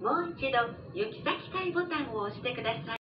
もう一度行き先会ボタンを押してください。